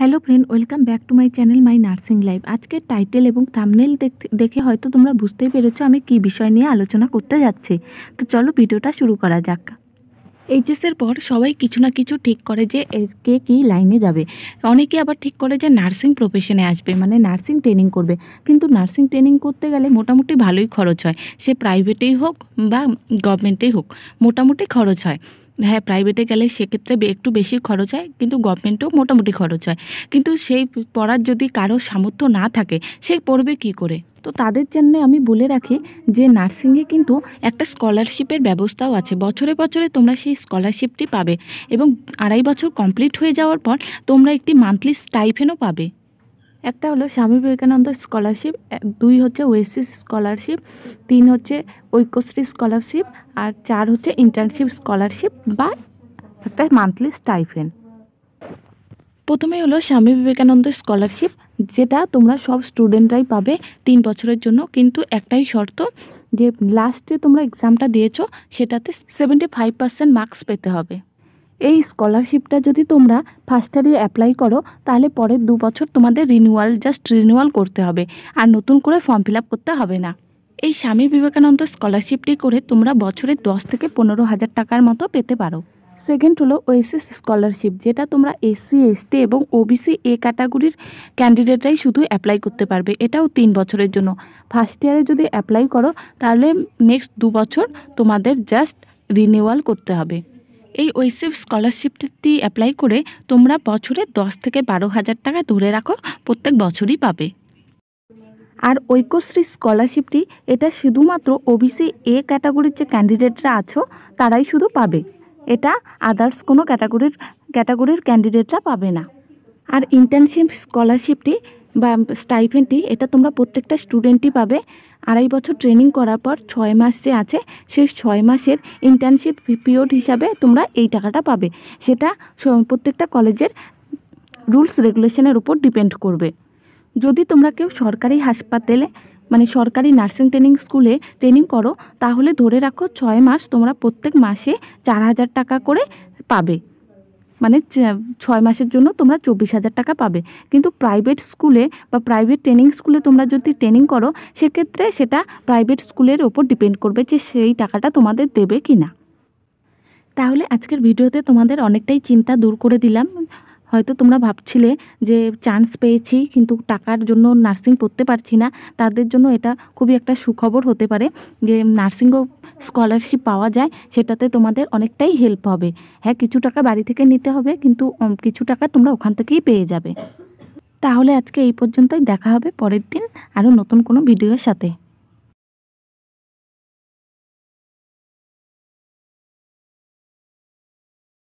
Hello friend, welcome back to my channel my nursing life. আজকের title এবং thumbnail দেখে হয়তো তোমরা বুঝতেই পেরেছ আমি কি বিষয় নিয়ে আলোচনা করতে যাচ্ছি। তো চলো ভিডিওটা শুরু করা যাক। এইচএসের পর সবাই কিছু না কিছু ঠিক করে যে কে কী লাইনে যাবে। অনেকে আবার ঠিক করে যে নার্সিং প্রফেশনে আসবে মানে নার্সিং ট্রেনিং করবে। কিন্তু নার্সিং ট্রেনিং করতে গেলে মোটামুটি ভালোই খরচ হয়। সে প্রাইভেটেই হোক বা গভর্নমেন্টেই হোক, মোটামুটি খরচ হয়। হ্যাঁ প্রাইভেটে গেলে সেক্ষেত্রে একটু বেশি খরচ হয়, কিন্তু গভর্নমেন্টেও মোটামুটি খরচ হয়। কিন্তু সেই পড়ার যদি কারও সামর্থ্য না থাকে, সে পড়বে কি করে? তো তাদের জন্য আমি বলে রাখি যে নার্সিংয়ে কিন্তু একটা স্কলারশিপের ব্যবস্থাও আছে। বছরে বছরে তোমরা সেই স্কলারশিপটি পাবে এবং আড়াই বছর কমপ্লিট হয়ে যাওয়ার পর তোমরা একটি মান্থলি স্টাইফেনও পাবে। একটা হলো স্বামী বিবেকানন্দ স্কলারশিপ, দুই হচ্ছে ওয়েসিস স্কলারশিপ, তিন হচ্ছে ঐক্যশ্রী স্কলারশিপ, আর চার হচ্ছে ইন্টার্নশিপ স্কলারশিপ বা একটা মান্থলি স্টাইফেন প্রথমে হলো স্বামী বিবেকানন্দ স্কলারশিপ, যেটা তোমরা সব স্টুডেন্টরাই পাবে তিন বছরের জন্য, কিন্তু একটাই শর্ত যে লাস্টে তোমরা এক্সামটা দিয়েছ, সেটাতে সেভেন্টি ফাইভ পার্সেন্ট মার্কস পেতে হবে। এই স্কলারশিপটা যদি তোমরা ফার্স্ট ইয়ারে অ্যাপ্লাই করো, তাহলে পরের দু বছর তোমাদের রিনিউয়াল জাস্ট রিনিউয়াল করতে হবে। আর নতুন করে ফর্ম ফিল করতে হবে না। এই স্বামী বিবেকানন্দ স্কলারশিপটি করে তোমরা বছরে দশ থেকে পনেরো হাজার টাকার মতো পেতে পারো। সেকেন্ড হলো ওএসএস স্কলারশিপ যেটা তোমরা এসসি এসটি এবং ওবিসি এ ক্যাটাগরির ক্যান্ডিডেটরাই শুধু অ্যাপ্লাই করতে পারবে। এটাও তিন বছরের জন্য। ফার্স্ট ইয়ারে যদি অ্যাপ্লাই করো, তাহলে নেক্সট দু বছর তোমাদের জাস্ট রিনিউয়াল করতে হবে। এই ওয়েসিভ স্কলারশিপটি অ্যাপ্লাই করে তোমরা বছরে দশ থেকে বারো হাজার টাকা ধরে রাখো, প্রত্যেক বছরই পাবে। আর ঐক্যশ্রী স্কলারশিপটি, এটা শুধুমাত্র ওবিসি এ ক্যাটাগরির যে ক্যান্ডিডেটরা আছো, তারাই শুধু পাবে। এটা আদার্স কোনো ক্যাটাগরির ক্যাটাগরির ক্যান্ডিডেটরা পাবে না। আর ইন্টার্নশিপ স্কলারশিপটি বা স্টাইফেন্টটি এটা তোমরা প্রত্যেকটা স্টুডেন্টই পাবে। আড়াই বছর ট্রেনিং করার পর ছয় মাস যে আছে, সেই ছয় মাসের ইন্টার্নশিপ পিরিয়ড হিসাবে তোমরা এই টাকাটা পাবে। সেটা প্রত্যেকটা কলেজের রুলস রেগুলেশনের উপর ডিপেন্ড করবে। যদি তোমরা কেউ সরকারি হাসপাতালে মানে সরকারি নার্সিং ট্রেনিং স্কুলে ট্রেনিং করো, তাহলে ধরে রাখো ছয় মাস তোমরা প্রত্যেক মাসে চার হাজার টাকা করে পাবে। মানে ছয় মাসের জন্য তোমরা চব্বিশ হাজার টাকা পাবে। কিন্তু প্রাইভেট স্কুলে বা প্রাইভেট ট্রেনিং স্কুলে তোমরা যদি ট্রেনিং করো, সেক্ষেত্রে সেটা প্রাইভেট স্কুলের ওপর ডিপেন্ড করবে যে সেই টাকাটা তোমাদের দেবে কি না তাহলে আজকের ভিডিওতে তোমাদের অনেকটাই চিন্তা দূর করে দিলাম। হয়তো তোমরা ভাবছিলে যে চান্স পেয়েছি, কিন্তু টাকার জন্য নার্সিং পড়তে পারছি না। তাদের জন্য এটা খুবই একটা সুখবর হতে পারে যে নার্সিংও স্কলারশিপ পাওয়া যায়, সেটাতে তোমাদের অনেকটাই হেল্প হবে। হ্যাঁ কিছু টাকা বাড়ি থেকে নিতে হবে, কিন্তু কিছু টাকা তোমরা ওখান থেকেই পেয়ে যাবে। তাহলে আজকে এই পর্যন্তই, দেখা হবে পরের দিন আরও নতুন কোনো ভিডিওর সাথে।